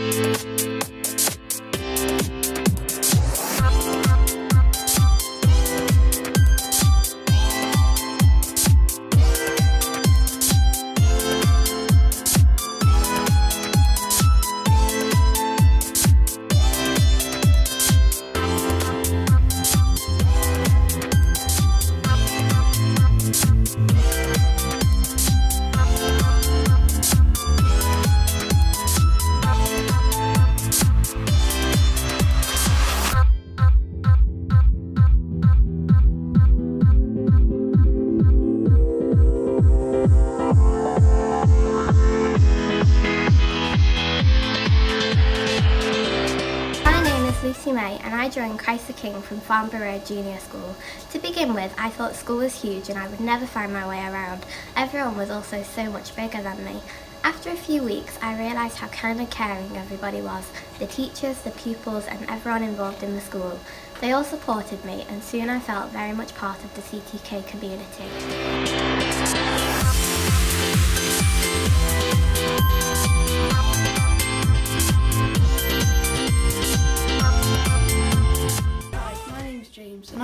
Bye. May and I joined the King from Farnborough Junior School. To begin with, I thought school was huge and I would never find my way around. Everyone was also so much bigger than me. After a few weeks, I realised how kind and caring everybody was, the teachers, the pupils and everyone involved in the school. They all supported me and soon I felt very much part of the CTK community.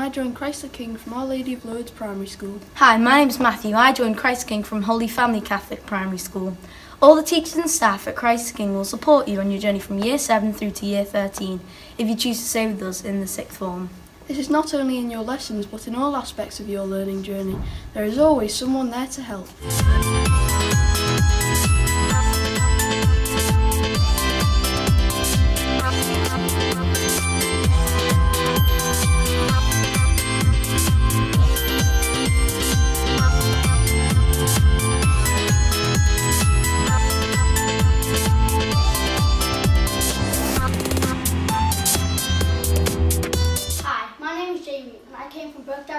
I joined Christ the King from Our Lady of Lourdes Primary School. Hi, my name's Matthew. I joined Christ the King from Holy Family Catholic Primary School. All the teachers and staff at Christ the King will support you on your journey from Year 7 through to Year 13 if you choose to stay with us in the sixth form. This is not only in your lessons but in all aspects of your learning journey. There is always someone there to help.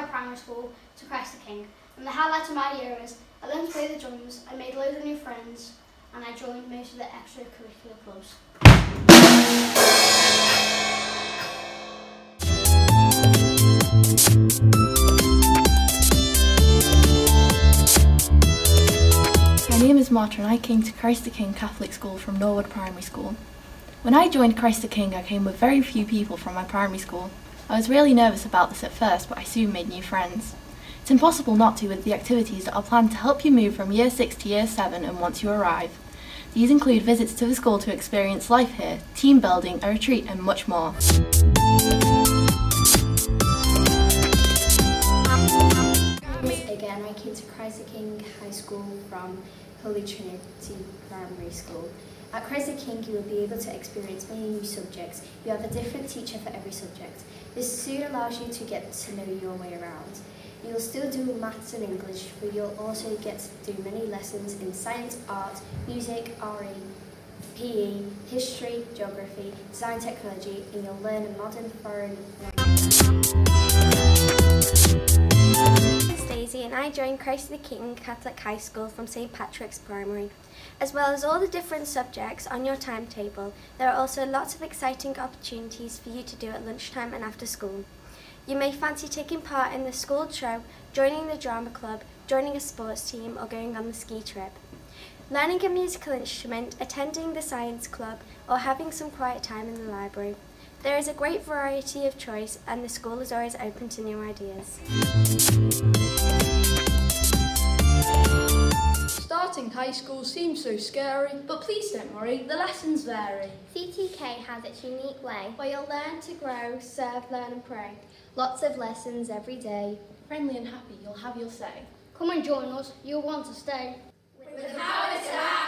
Primary school to Christ the King. And the highlight of my year is I learned to play the drums, I made loads of new friends, and I joined most of the extracurricular clubs. My name is Marta and I came to Christ the King Catholic School from Norwood Primary School. When I joined Christ the King I came with very few people from my primary school I was really nervous about this at first, but I soon made new friends. It's impossible not to with the activities that are planned to help you move from Year 6 to Year 7 and once you arrive. These include visits to the school to experience life here, team building, a retreat and much more. Again, I came to Christ the King High School from Holy Trinity Primary School. At Christ the King, you will be able to experience many new subjects. You have a different teacher for every subject. This soon allows you to get to know your way around. You'll still do maths and English, but you'll also get to do many lessons in science, art, music, RE, PE, history, geography, design technology, and you'll learn modern foreign Daisy and I joined Christ the King Catholic High School from St Patrick's Primary. As well as all the different subjects on your timetable, there are also lots of exciting opportunities for you to do at lunchtime and after school. You may fancy taking part in the school show, joining the drama club, joining a sports team or going on the ski trip. Learning a musical instrument, attending the science club or having some quiet time in the library. There is a great variety of choice and the school is always open to new ideas. Starting high school seems so scary, but please don't worry, the lessons vary. CTK has its unique way, where you'll learn to grow, serve, learn and pray. Lots of lessons every day. Friendly and happy, you'll have your say. Come and join us, you'll want to stay. With the power to